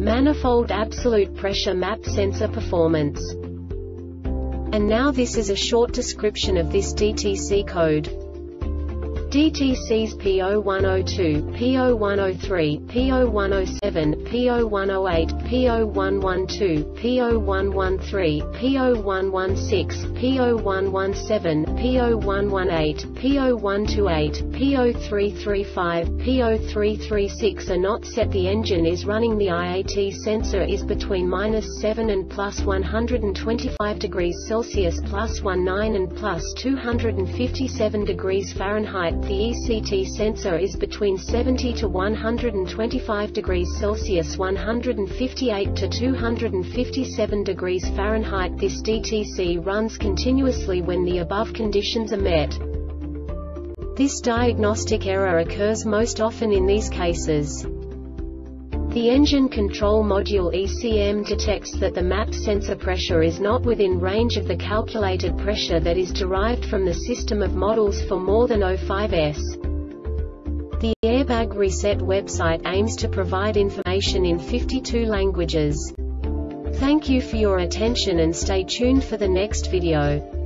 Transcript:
Manifold absolute pressure map sensor performance. And now this is a short description of this DTC code. DTCs P0102, P0103, P0107, P0108, P0112, P0113, P0116, P0117, P0118, P0128, P0335, P0336 are not set the engine is running the IAT sensor is between minus 7 and plus 125 degrees Celsius plus 19 and plus 257 degrees Fahrenheit the ECT sensor is between 70 to 125 degrees Celsius 158 to 257 degrees Fahrenheit This DTC runs continuously when the above conditions are met. This diagnostic error occurs most often in these cases. The Engine Control Module ECM detects that the map sensor pressure is not within range of the calculated pressure that is derived from the system of models for more than 05S. The Airbag Reset website aims to provide information in 52 languages. Thank you for your attention and stay tuned for the next video.